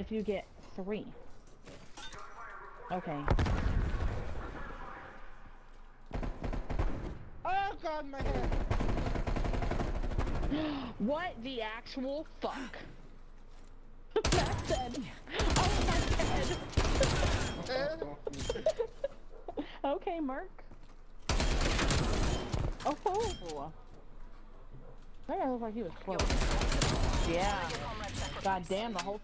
if you get three. Okay. Oh god, my head. What the actual fuck? That's oh my head. okay, Mark. Oh, that guy looked like he was close. Yeah. God damn, the whole